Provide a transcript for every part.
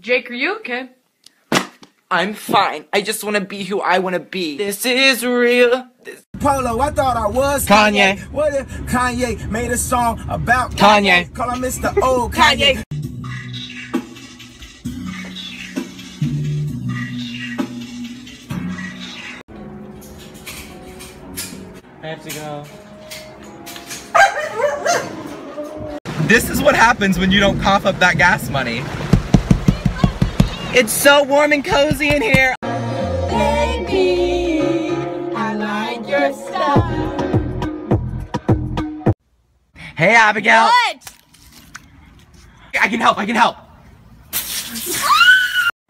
Jake, are you okay? I'm fine. I just want to be who I want to be. This is real. This Polo, I thought I was Kanye. What if Kanye made a song about Kanye. Call him Mr. Old Kanye. I have to go. This is what happens when you don't cough up that gas money. It's so warm and cozy in here. Baby, I like your stuff. Hey, Abigail. What? I can help. I can help.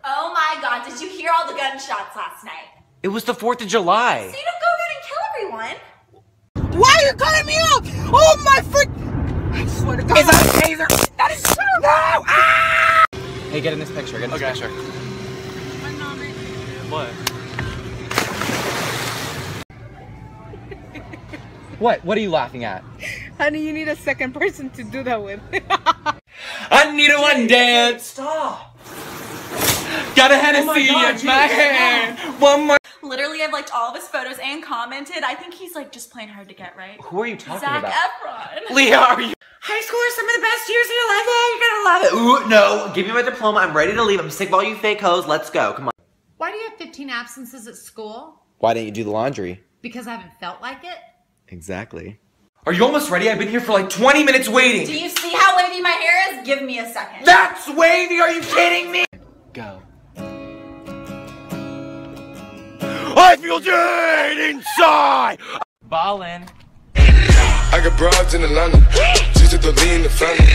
Oh my god, did you hear all the gunshots last night? It was the 4th of July. So you don't go ahead and kill everyone. Why are you cutting me off? Oh my frick! I swear to God. Is that a taser? That is so no! Ah! Hey, get in this picture. Get in this picture. What? what? What are you laughing at? Honey, you need a second person to do that with. I need a one dance. Stop. Got a oh Hennessy in my hand. One more. Literally, I've liked all of his photos and commented. I think he's like just playing hard to get right. Who are you talking Zac about? Efron. Leah, are you? High school are some of the best years of your life. Yeah, you're gonna love it. Ooh, no. Give me my diploma. I'm ready to leave. I'm sick of all you fake hoes. Let's go. Come on. Why do you have 15 absences at school? Why didn't you do the laundry? Because I haven't felt like it? Exactly. Are you almost ready? I've been here for like 20 minutes waiting. Do you see how wavy my hair is? Give me a second. That's wavy. Are you kidding me? Go. I feel dead inside. Ballin'. I got broads in Atlanta. Just to the lean the family.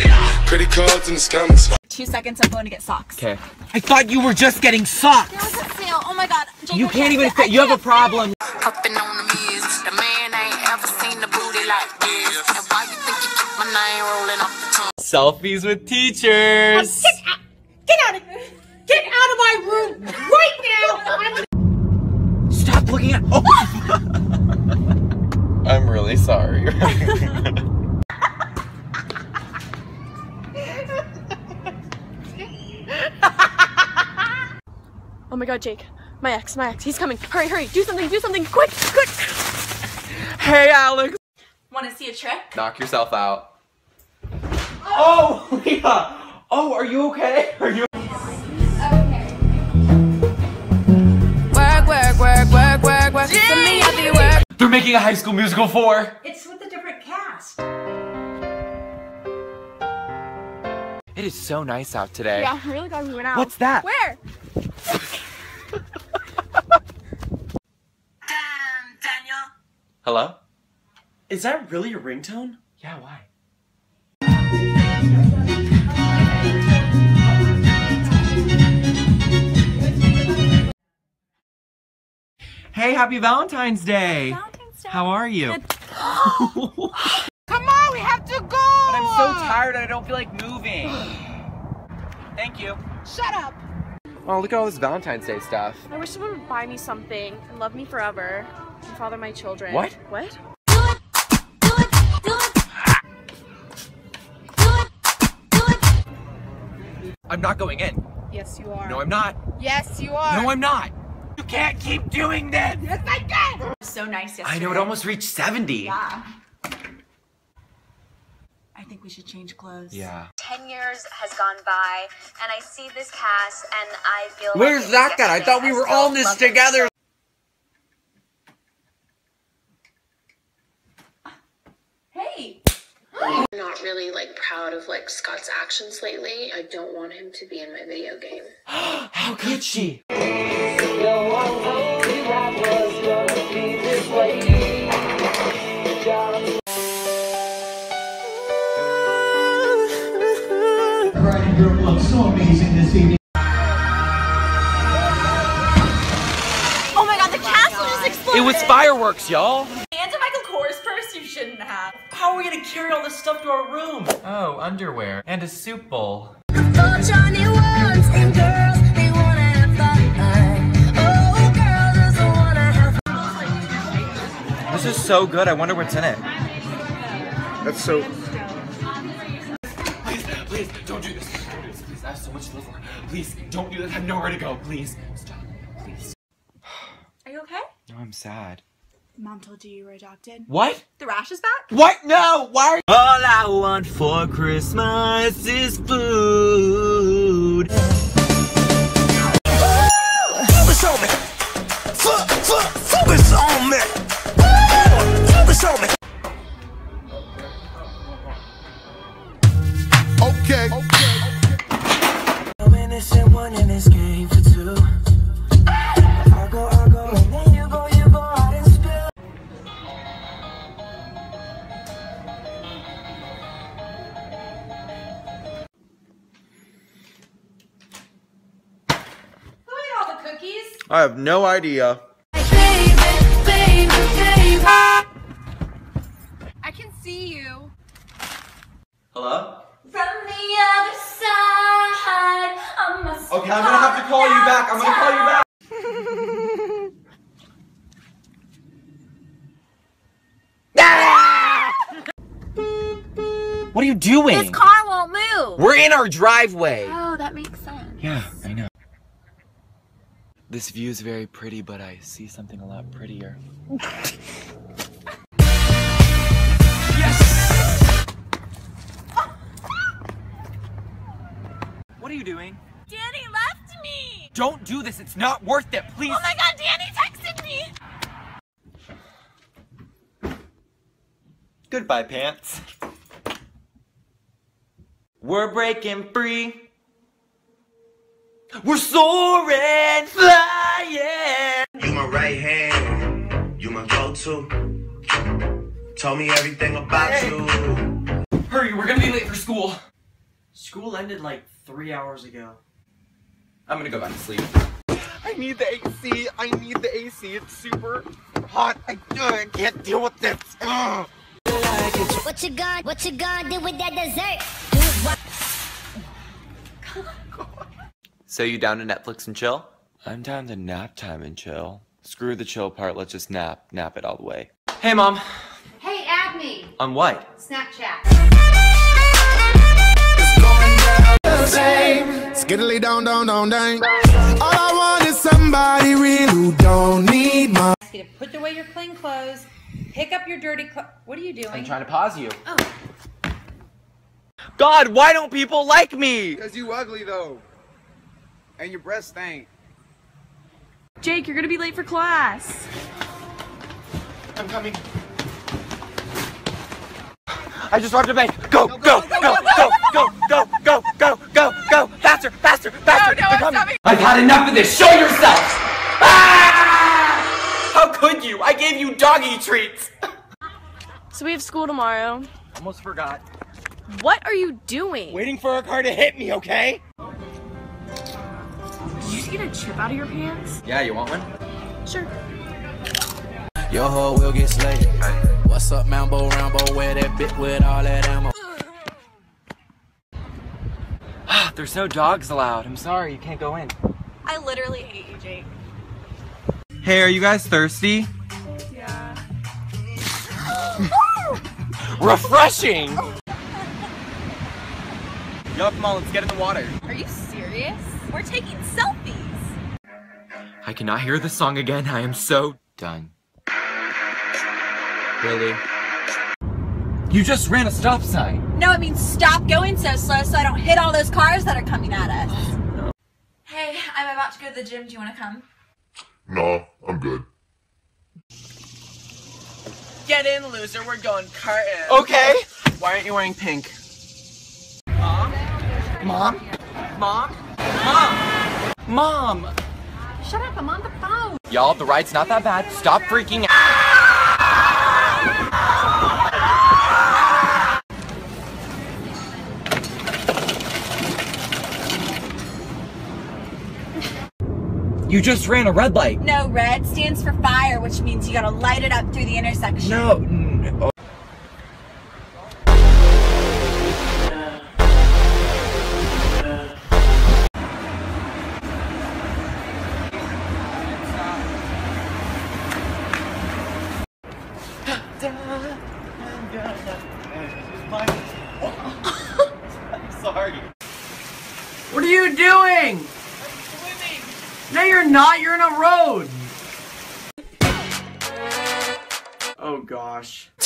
Credit cards in the scammers. Two seconds, I'm going to get socks. Okay. I thought you were just getting socks. There was a sale. Oh my god. Jake, You I can't even fit. fit. You have a problem. Hopping on the mirrors. The man ain't ever seen the booty like this. And why you think you keep my name rolling off the tongue? Selfies with teachers. Get out of Get out of my room right now! Stop looking at. Oh. I'm really sorry. oh my god, Jake. My ex, my ex. He's coming. Hurry, hurry. Do something, do something. Quick, quick. hey, Alex. Want to see a trick? Knock yourself out. Oh, oh Leah. Oh, are you okay? Are you? Work, work, work, work, work, work. For me, I be work. They're making a High School Musical 4. It's with a different cast. It is so nice out today. Yeah, I'm really glad we went out. What's that? Where? Damn, Daniel. Hello? Is that really your ringtone? Yeah, why? Hey, happy Valentine's Day! Valentine's Day. How are you? Come on, we have to go! But I'm so tired and I don't feel like moving. Thank you. Shut up! Oh, look at all this Valentine's Day stuff. I wish someone would buy me something and love me forever and father my children. What? What? I'm not going in. Yes, you are. No, I'm not. Yes, you are. No, I'm not. You can't keep doing this. Yes, I can. So nice yesterday. I know it almost reached 70. Yeah. I think we should change clothes. Yeah. 10 years has gone by and I see this cast and I feel Where's like that guy? I thought we were all in this together. Hey. I'm not really like proud of like Scott's actions lately. I don't want him to be in my video game. How could she? Oh my god, the castle just exploded. It was fireworks, y'all. And a Michael Kors purse you shouldn't have. How are we gonna carry all this stuff to our room? Oh, underwear. And a soup bowl. This is so good. I wonder what's in it. That's so. Please, please, don't do this. Don't do this. Please, I have so much to live for. please, don't do this. I have nowhere to go. Please, stop. Please. Are you okay? No, I'm sad. Mom told you you were adopted. What? The rash is back? What? No! Why? All I want for Christmas is food. Have no idea. I can see you. Hello? From the other side, I must Okay, I'm gonna have to call you back. I'm gonna call you back. What are you doing? This car won't move. We're in our driveway. Oh, that makes sense. Yeah, I know. This view is very pretty, but I see something a lot prettier. yes! What are you doing? Danny left me. Don't do this. It's not worth it. Please. Oh my god, Danny texted me. Goodbye, pants. We're breaking free. We're soaring, flying. You my right hand, you my go-to. Told me everything about you. Hurry, we're gonna be late for school. School ended like three hours ago. I'm gonna go back to sleep. I need the AC. I need the AC. It's super hot. I, uh, I can't deal with this. Ugh. What you gonna, what you gonna do with that dessert? So you down to Netflix and chill? I'm down to nap time and chill. Screw the chill part, let's just nap. Nap it all the way. Hey mom. Hey, add me. On what? Snapchat. Skiddly down, down, down, down. All I want is somebody real who don't need my. Ask you to put away your clean clothes, pick up your dirty clothes. What are you doing? I'm trying to pause you. Oh. God, why don't people like me? Because you ugly though. And your breath stank. Jake, you're gonna be late for class. I'm coming. I just robbed a bank. Go, go, go, go, go, go, go, go, go, go, go. Faster, faster, faster. No, no, I'm coming. coming. I've had enough of this. Show yourself. Ah! How could you? I gave you doggy treats. So we have school tomorrow. Almost forgot. What are you doing? Waiting for a car to hit me, okay? Did you just get a chip out of your pants? Yeah, you want one? Sure. Your hoe will get slayed. What's up, Mambo Rambo? Where that bit with all that ammo? Ah, There's no dogs allowed. I'm sorry, you can't go in. I literally hate you, Jake. Hey, are you guys thirsty? Yeah. Refreshing! Yo, come on, let's get in the water. Are you serious? We're taking selfies. I cannot hear the song again. I am so done. Really? You just ran a stop sign. No, it means stop going so slow so I don't hit all those cars that are coming at us. Oh, hey, I'm about to go to the gym. Do you want to come? No, I'm good. Get in, loser. We're going curtain. Okay. Why aren't you wearing pink? Mom? Mom? Mom? Mom? Mom! Shut up, I'm on the phone. Y'all, the ride's not that bad. Stop freaking out. You just ran a red light. No, red stands for fire, which means you gotta light it up through the intersection. No.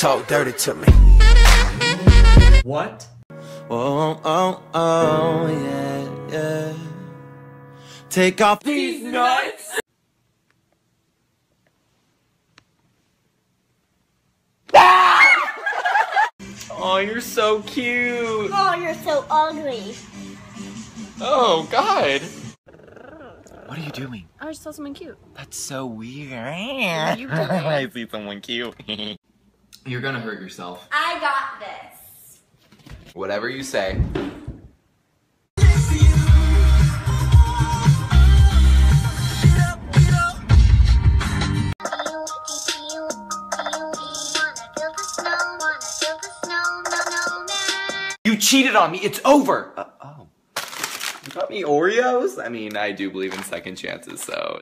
Talk dirty to me. What? Oh, oh, oh, yeah, yeah. Take off these nuts. Oh, you're so cute. Oh, you're so ugly. Oh, God. What are you doing? I just saw someone cute. That's so weird. you? I see someone cute. you're gonna hurt yourself. I got this. Whatever you say. You cheated on me. It's over. Uh, oh. You got me Oreos? I mean, I do believe in second chances, so.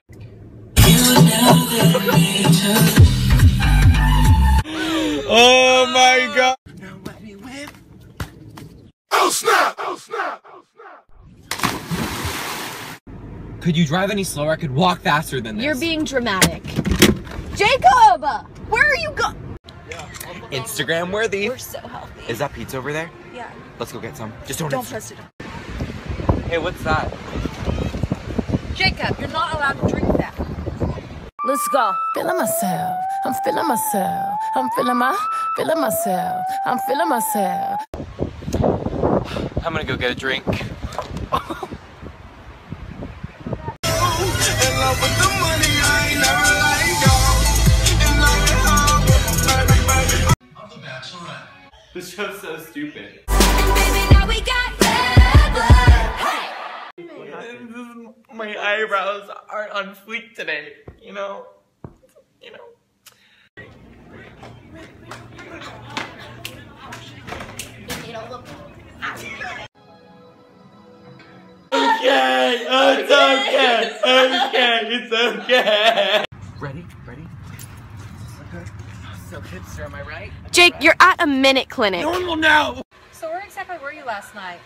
Oh my god. Oh, oh snap! Oh snap! Could you drive any slower? I could walk faster than this. You're being dramatic. Jacob! Where are you go- Instagram worthy. We're so healthy. Is that pizza over there? Yeah. Let's go get some. Just don't. Don't press it. Hey, what's that? Jacob, you're not allowed to drink that. Let's go. Feeling myself. I'm feeling myself. I'm feeling my, feeling myself. I'm feeling myself. I'm gonna go get a drink. This show's so stupid. My eyebrows aren't on fleek today, you know? You know? Okay, it's okay, okay, it's okay. Ready? Ready? Okay. So hipster, am I right? Jake, you're at a minute clinic. No one will know. So where exactly were you last night?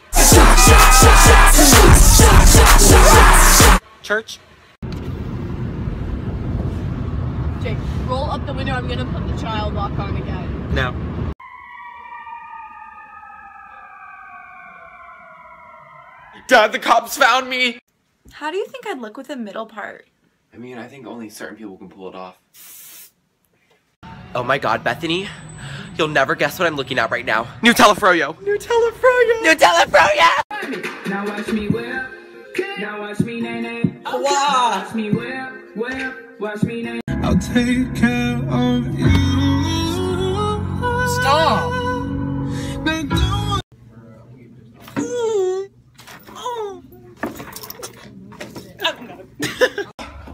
Church? Jake, roll up the window. I'm gonna put the child lock on again. No. Dad, the cops found me! How do you think I'd look with a middle part? I mean, I think only certain people can pull it off. Oh my god, Bethany. You'll never guess what I'm looking at right now. Nutella Froyo! Nutella Froyo! Nutella Froyo! Now watch me whip. Now watch me nay nay. Watch me whip, whip. Watch me nay. I'll take care of you. Stop.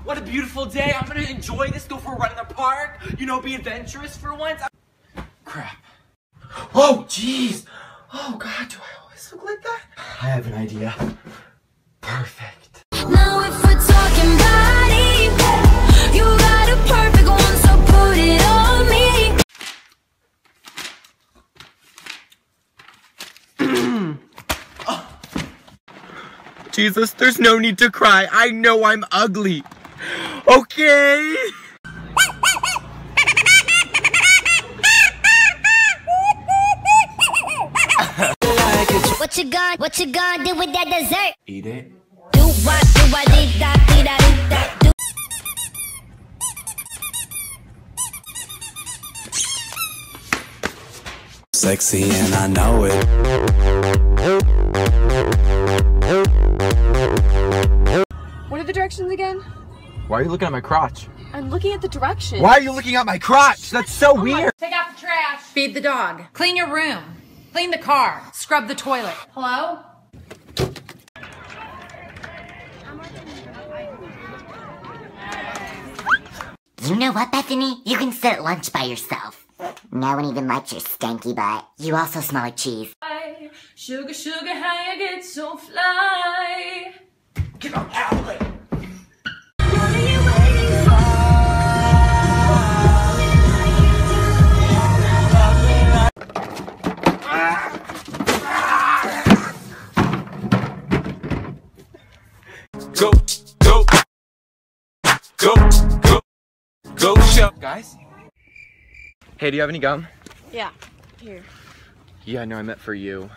What a beautiful day. I'm gonna enjoy this, go for a run in the park, you know, be adventurous for once. Crap. Oh, jeez. Oh, God, do I always look like that? I have an idea. Perfect. Now if we're talking body, you got a perfect one, so put it on me. Oh. Jesus, there's no need to cry. I know I'm ugly. Okay? What you gonna, what you gonna do with that dessert? Eat it. Do what, do what, did that, did that, did that, do. Sexy and I know it. What are the directions again? Why are you looking at my crotch? I'm looking at the directions. Why are you looking at my crotch? That's so weird. Take out the trash. Feed the dog. Clean your room. Clean the car. Scrub the toilet. Hello? You know what, Bethany? You can sit at lunch by yourself. No one even likes your stanky butt. You also smell like cheese. Sugar, sugar, how you get so fly? Get on out of Guys? Hey, do you have any gum? Yeah. Here. Yeah, no, I meant for you.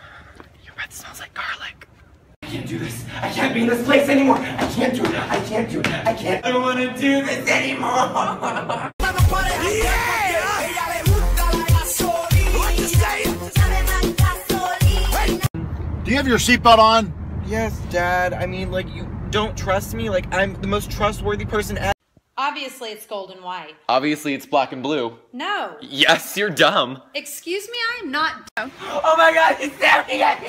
Your breath smells like garlic. I can't do this. I can't be in this place anymore. I can't do it. I can't do it. I can't. I don't want to do this anymore. Do you have your seatbelt on? Yes, Dad. I mean, like, you don't trust me? Like, I'm the most trustworthy person ever. Obviously, it's gold and white. Obviously, it's black and blue. No. Yes, you're dumb. Excuse me, I'm not dumb. Oh my god, he's staring at me!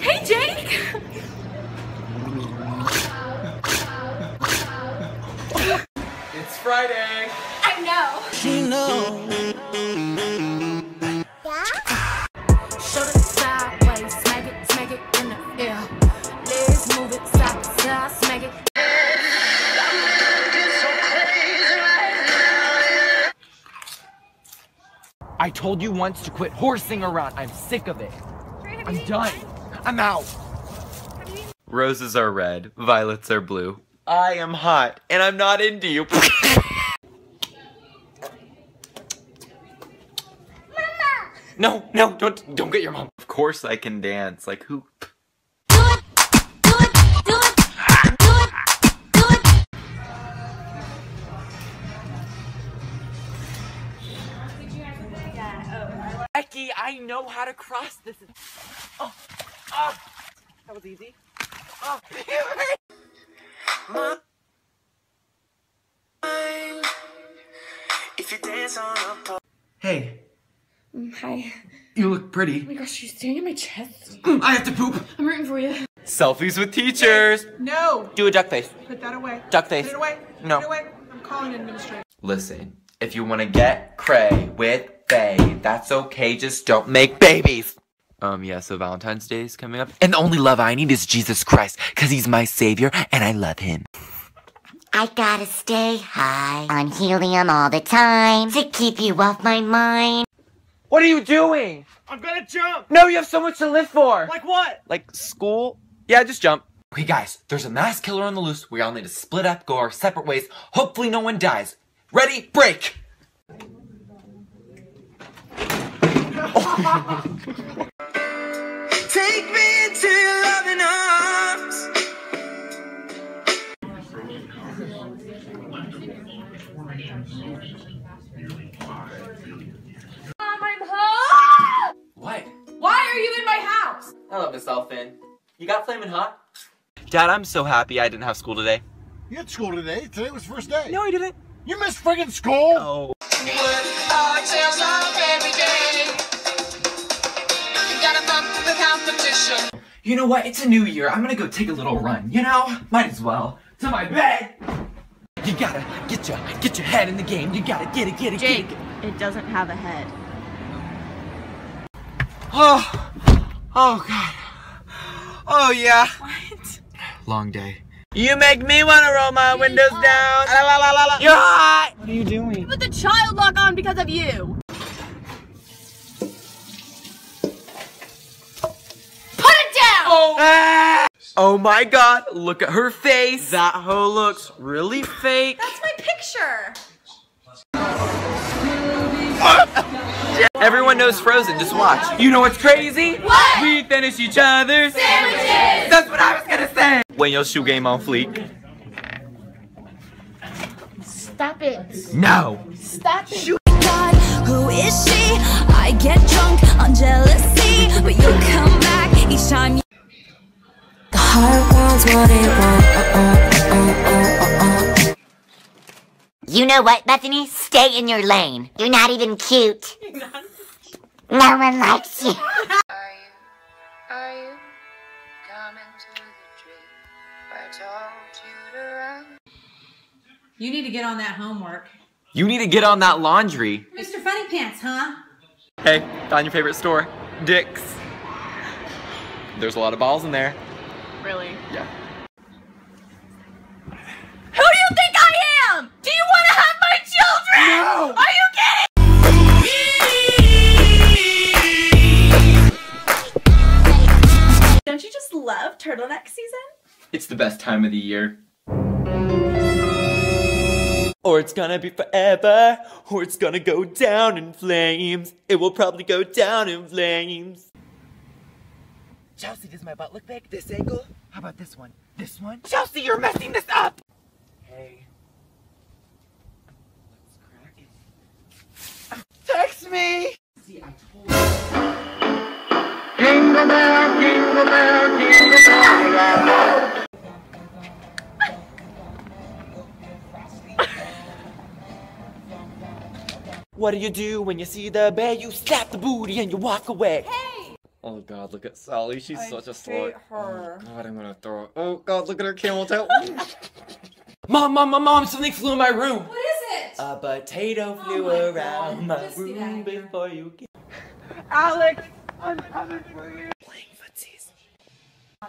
Hey, Jake! It's Friday. Told you once to quit horsing around. I'm sick of it. I'm done. I'm out. Roses are red, violets are blue. I am hot, and I'm not into you. No, no, don't don't get your mom. Of course I can dance like who I know how to cross this. Oh, oh, that was easy. Oh, If you dance on a pole. Hey, Mm, Hi. you look Oh pretty. my gosh, you're staring at my chest. I have to poop. I'm rooting for you. Selfies with teachers. No. Do a duck face. Put that away. Duck face. Put it away. No. Put it away. I'm calling an administrator. Listen, if you want to get cray with Faye, that's okay. Just don't make babies. Um, yeah, so Valentine's Day is coming up. And the only love I need is Jesus Christ, because he's my savior and I love him. I gotta stay high on helium all the time to keep you off my mind. What are you doing? I'm gonna jump! No, you have so much to live for. Like what? Like school? Yeah, just jump. Okay, guys, there's a mass killer on the loose. We all need to split up, go our separate ways. Hopefully, no one dies. Ready? Break! Take me into your loving arms. Mom, I'm home! What? Why are you in my house? Hello, Miss Elfin. You got flaming hot? Dad, I'm so happy I didn't have school today. You had school today. Today was the first day. No, I didn't. You missed friggin' school. Oh. Competition. You know what? It's a new year. I'm gonna go take a little run. You know? Might as well. To my bed. You gotta get your get your head in the game. You gotta get it, get it, Jake, get it. it doesn't have a head. Oh, oh God. Oh yeah. What? Long day. You make me wanna roll my windows down. La, la, la, la, la. You're hot. What are you doing? Put the child lock on because of you. Put it down! Oh. oh my God! Look at her face. That hoe looks really fake. That's my picture. Everyone knows Frozen. Just watch. You know what's crazy? What? We finish each other's Sandwiches! That's what I was gonna say. When your shoe game on fleek. Stop it. No. Stop it. God, each time you. The heart wants what it wants. Uh, uh, uh, you know what, Bethany? Stay in your lane. You're not even cute. No one likes you. Are you coming to the tree? I told you to run. You need to get on that homework. You need to get on that laundry. Mr. Funny Pants, huh? Hey, found your favorite store, Dick's. There's a lot of balls in there. Really? Yeah. Who do you think I am? Do you want to have my children? No. Are you kidding? Don't you just love turtleneck season? It's the best time of the year. Or it's gonna be forever, or it's gonna go down in flames. It will probably go down in flames. Chelsea, does my butt look big? This angle? How about this one? This one? Chelsea, you're messing this up! Hey. Let's crack it. Text me! See, I told you. Jingle bell, jingle bell, jingle bell. What do you do when you see the bear? You slap the booty and you walk away. Hey! Oh god, look at Sally. She's I such a hate slut. Oh, her. Oh god, I'm gonna throw up. Oh god, look at her camel toe. mom, mom, mom, mom, something flew in my room. What is it? A potato oh flew my around God, my just room out of here. before you came. Alex, I'm coming for you. Playing footsies. I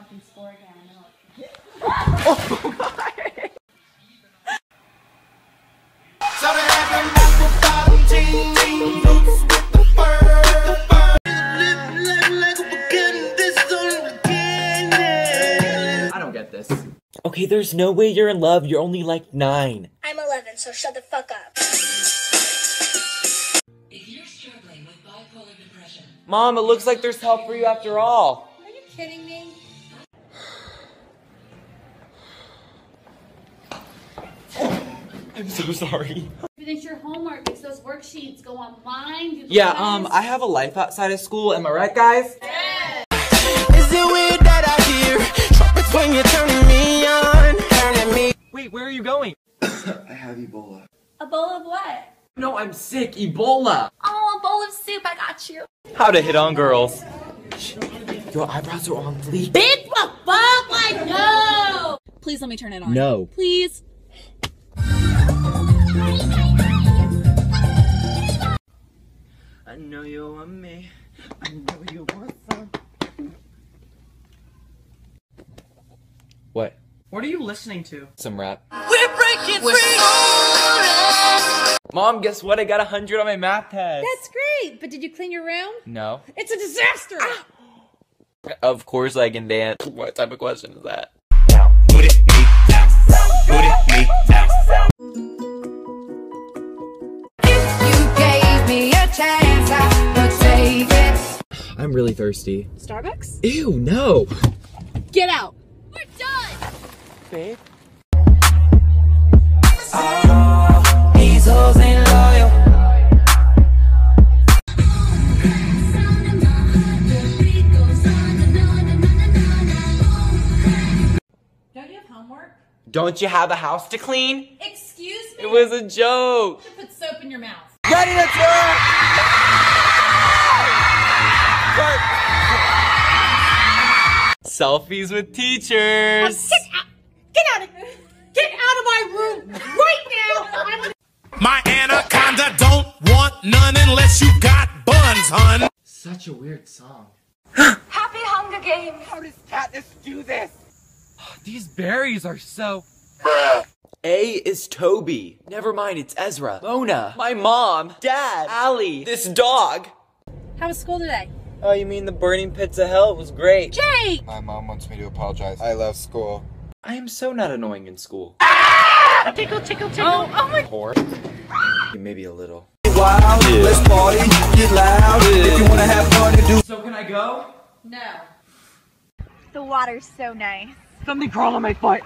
this. Okay, there's no way you're in love. You're only like nine. I'm 11, so shut the fuck up. If you're struggling with bipolar depression, Mom, it looks like there's help for you after all. Are you kidding me? I'm so sorry. Finish your homework because those worksheets go online. Do Yeah, quiz. um, I have a life outside of school. Am I right, guys? Is when you're turning me on? Turning me. Wait, where are you going? I have Ebola. A bowl of what? No, I'm sick. Ebola. Oh, a bowl of soup. I got you. How to hit on girls. Your eyebrows are on fleek. Bitch, the fuck? Like, no! Please let me turn it on. No. Please. I know you want me. I know you want some. What? What are you listening to? Some rap. We're breaking free. Mom, guess what? I got a hundred on my math test. That's great, but did you clean your room? no. It's a disaster! Of course I can dance. What type of question is that? You gave me a chance, I would take. I'm really thirsty. Starbucks? Ew, no. Get out. We're done! Babe. Oh, these hoes ain't loyal. Don't you have homework? Don't you have a house to clean? Excuse me? It was a joke. You put soap in your mouth. Ready to Selfies with teachers. Get out! Get out of Get out of my room right now! I'm My anaconda don't want none unless you got buns, hun. Such a weird song. Happy Hunger Games. How does Katniss do this? These berries are so. A is Toby. Never mind, it's Ezra. Mona. My mom. Dad. Allie. This dog. How was school today? Oh, you mean the burning pits of hell? It was great. Jake! My mom wants me to apologize. I love school. I am so not annoying in school. Ah! Tickle, tickle, tickle. Oh, oh my. Or maybe a little. Wild, let's party, get loud. If you wanna have fun, you do. So can I go? No. The water's so nice. Something crawled on my foot.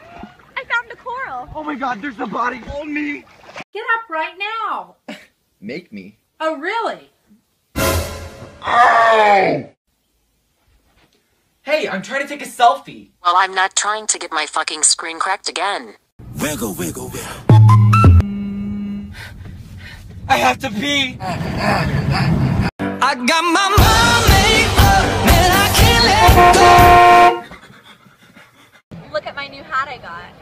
I found a coral. Oh my god, there's a body on me. Get up right now. Make me. Oh, really? Oh! Hey, I'm trying to take a selfie. Well, I'm not trying to get my fucking screen cracked again. Wiggle, wiggle, wiggle. I have to pee. I got my mind made up, man, I can't let go. Look at my new hat I got.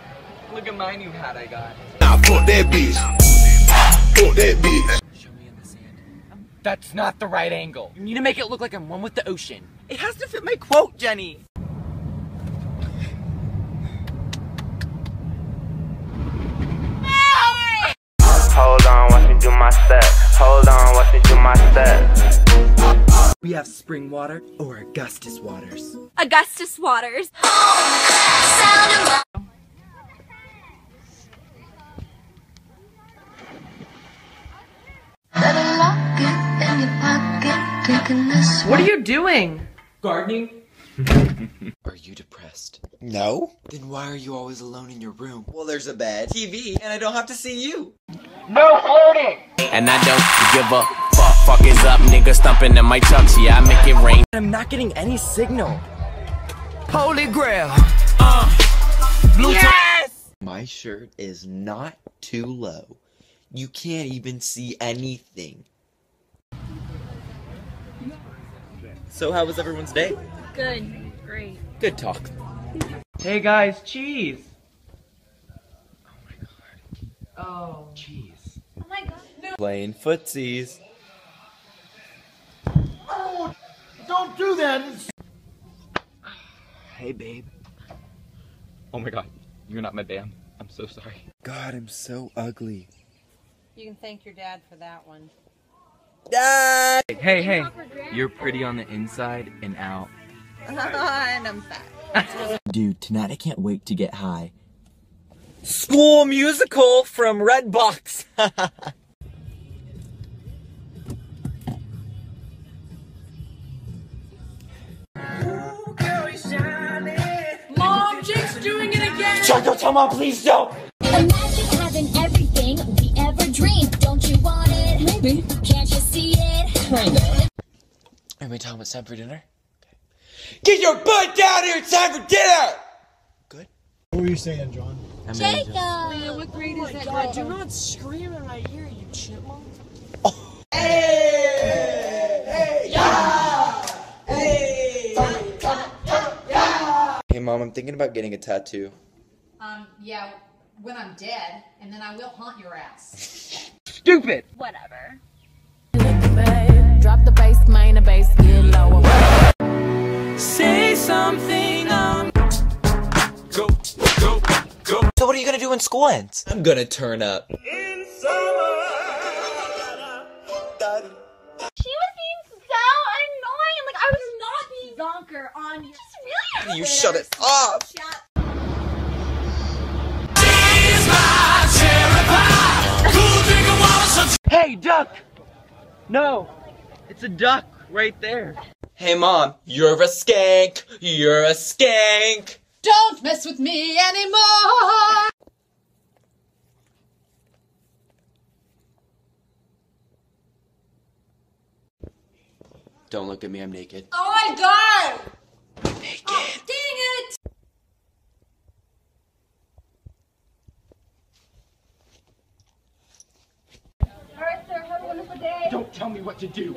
Look at my new hat I got. Now fuck that bitch. Fuck that bitch. That's not the right angle. You need to make it look like I'm one with the ocean. It has to fit my quote, Jenny. Hold on, watch me do my step. Hold on, watch me do my step. We have spring water or Augustus waters. Augustus Waters. What are you doing? Gardening? Are you depressed? No. Then why are you always alone in your room? Well, there's a bed, TV, and I don't have to see you. No flirting! And I don't give a fuck. Fuck is up, nigga stumping in my chucks. Yeah, I make it rain. I'm not getting any signal. Holy grail! Uh, blue yes! My shirt is not too low. You can't even see anything. So, how was everyone's day? Good. Great. Good talk. Hey guys, cheese! Oh. My god. Oh. Cheese. Oh my god. No. Playing footsies. Oh, don't do that. It's- Hey, babe. Oh my god, you're not my babe. I'm so sorry. God, I'm so ugly. You can thank your dad for that one. Dad! Hey, hey. You're pretty on the inside and out. and I'm fat. Dude, tonight I can't wait to get high. School musical from Redbox. Mom, Jake's doing it again. Chuck, don't tell mom, please don't. Imagine having everything we ever dreamed. Don't you want it? Maybe. Can't you see it? Everybody tell them it's time for dinner? Get your butt down here, it's time for dinner! Good. What were you saying, John? Jacob! Leah, what grade is that girl? do not scream in my ear, you chipmunk. Hey! Hey! Yeah! Hey mom, I'm thinking about getting a tattoo. Um, yeah, when I'm dead, and then I will haunt your ass. Stupid! Whatever. Drop the bass, main the bass, get lower. Say something, um. Go, go, go. So what are you gonna do when school ends? I'm gonna turn up. She was being so annoying. Like I was not being zonker on you. Just really. You shut it off! Shut Hey, duck! No, it's a duck right there. Hey mom, you're a skank! You're a skank! Don't mess with me anymore. Don't look at me, I'm naked. Oh my god! Naked. Oh, dang it! Alright, sir. Have a wonderful day. Don't tell me what to do.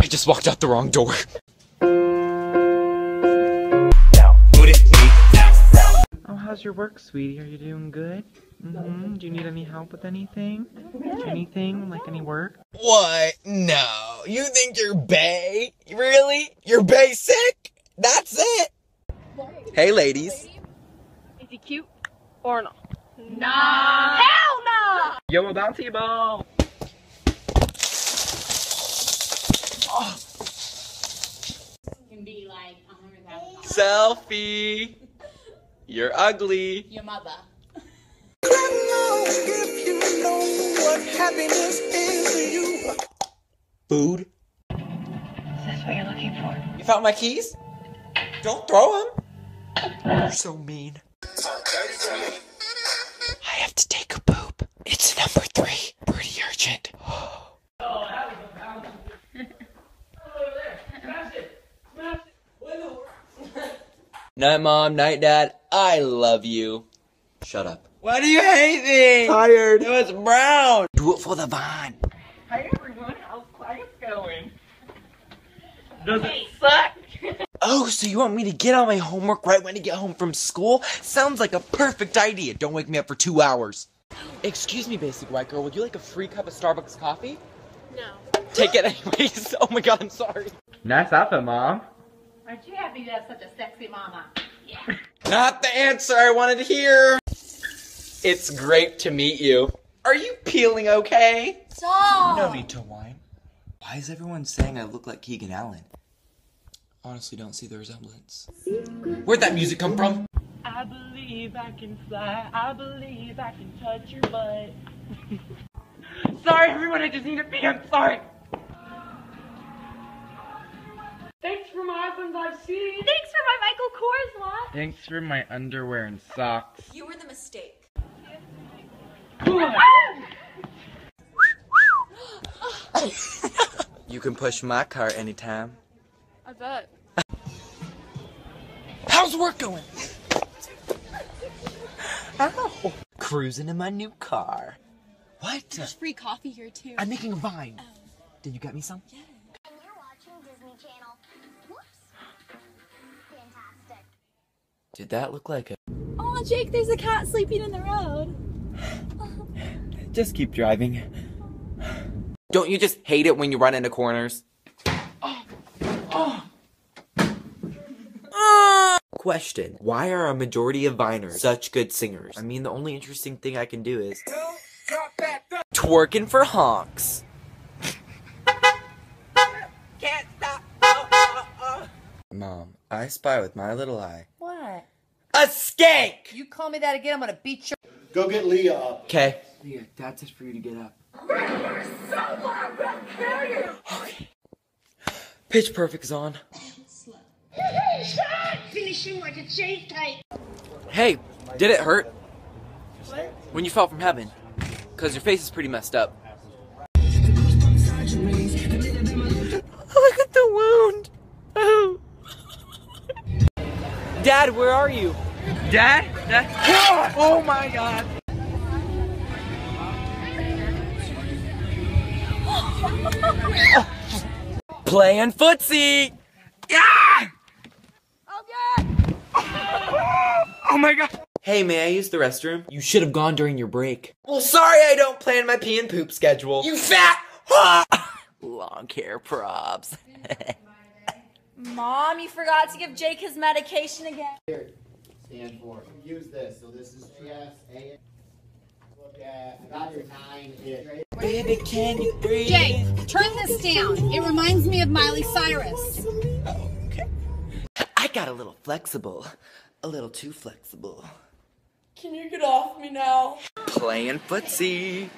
I just walked out the wrong door. Oh, how's your work, sweetie? Are you doing good? Mm-hmm. Do you need any help with anything? Anything? Like any work? What? No. You think you're bae? Really? You're basic? That's it? Hey, ladies. Is he cute or not? Nah. Hell no! Yo, a bouncy ball. Can be like a hundred thousand Selfie. You're ugly. Your mother. Food. Is this what you're looking for? You found my keys? Don't throw them. You're so mean. I have to take a poop. It's number three. Pretty urgent. Night, mom. Night, dad. I love you. Shut up. Why do you hate me? Tired. It was brown. Do it for the vine. Hi everyone, how's class going? Does it suck? Oh, so you want me to get all my homework right when I get home from school? Sounds like a perfect idea. Don't wake me up for two hours. Excuse me, basic white girl. Would you like a free cup of Starbucks coffee? No. Take it anyways. Oh my god, I'm sorry. Nice outfit, mom. Aren't you happy to have such a sexy mama? Yeah. Not the answer I wanted to hear. It's great to meet you. Are you peeling okay? Stop. No need to whine. Why is everyone saying I look like Keegan Allen? Honestly, don't see the resemblance. Where'd that music come from? I believe I can fly. I believe I can touch your butt. sorry, everyone. I just need to pee. I'm sorry. Thanks for my iPhone 5C. Thanks for my Michael Kors watch. Thanks for my underwear and socks. You were the mistake. You can push my car anytime. I bet. How's work going? Ow. Cruising in my new car. What? There's free coffee here too. I'm making a vine. Oh. Did you get me some? Yeah. And you're watching Disney Channel. Whoops. Fantastic. Did that look like a... Oh, Jake, there's a cat sleeping in the road. Just keep driving. Don't you just hate it when you run into corners? Question. Why are a majority of Viners such good singers? I mean, the only interesting thing I can do is... Twerking for honks. Mom, I spy with my little eye. What? A skank! You call me that again, I'm gonna beat your. Go get Leah up. Okay. Leah, Dad says for you to get up. Pitch Perfect's on. Finishing like a cheesecake. Hey, did it hurt? When you fell from heaven? Cause your face is pretty messed up. Look at the wound! Oh. Dad, where are you? Dad? Dad? Oh my god! Playing footsie! Yeah! Oh my god! Hey, may I use the restroom? You should have gone during your break. Well, sorry I don't plan my pee and poop schedule. You fat! Long hair props. Mom, you forgot to give Jake his medication again. Here, stand for. Use this. So this is chest, A. Look at, I got your nine hit. Baby, can you breathe? Jake, turn this down. It reminds me of Miley Cyrus. Oh, I got a little flexible. A little too flexible. Can you get off me now? Playing footsie.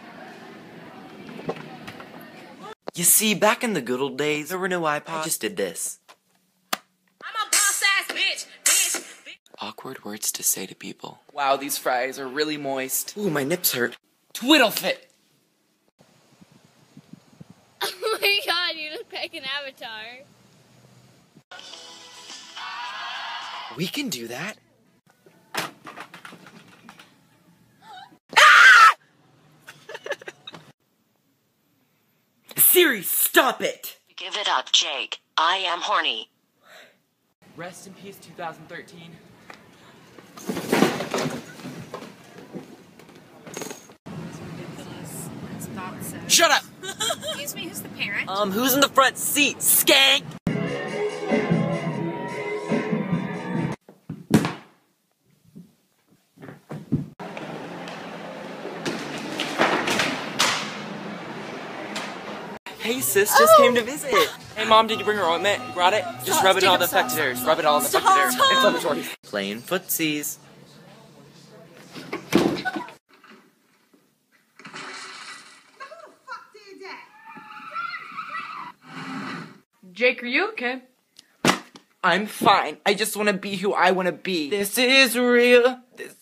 You see, back in the good old days, there were no iPods. I just did this. I'm a boss ass bitch, bitch. Awkward words to say to people. Wow, these fries are really moist. Ooh, my nips hurt. Twiddle fit. Oh my god, you look like an avatar. We can do that. Siri, stop it! Give it up, Jake. I am horny. Rest in peace, 2013. Shut up! Excuse me, who's the parent? Um, who's in the front seat? Skank! Sis, just came to oh. visit. Hey mom, did you bring her ointment? You brought it? Just Stop, rub it on the Jacob, affected areas. Rub it all on the stop, affected areas. stop. Inflammatory. Playing footsies. Jake, are you okay? I'm fine. I just want to be who I want to be. This is real. This